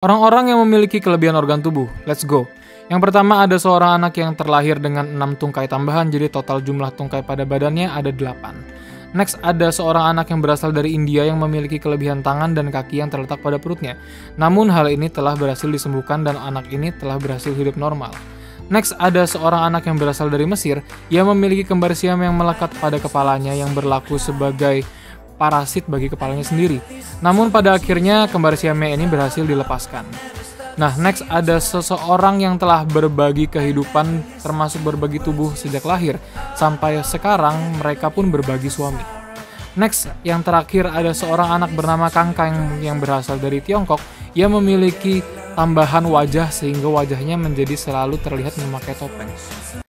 Orang-orang yang memiliki kelebihan organ tubuh, let's go. Yang pertama ada seorang anak yang terlahir dengan 6 tungkai tambahan, jadi total jumlah tungkai pada badannya ada 8. Next ada seorang anak yang berasal dari India yang memiliki kelebihan tangan dan kaki yang terletak pada perutnya. Namun hal ini telah berhasil disembuhkan dan anak ini telah berhasil hidup normal. Next ada seorang anak yang berasal dari Mesir yang memiliki kembar siam yang melekat pada kepalanya yang berlaku sebagai parasit bagi kepalanya sendiri. Namun pada akhirnya kembar siamnya ini berhasil dilepaskan. Nah, next ada seseorang yang telah berbagi kehidupan termasuk berbagi tubuh sejak lahir sampai sekarang mereka pun berbagi suami. Next, yang terakhir ada seorang anak bernama Kangkang yang berasal dari Tiongkok yang memiliki tambahan wajah sehingga wajahnya menjadi selalu terlihat memakai topeng.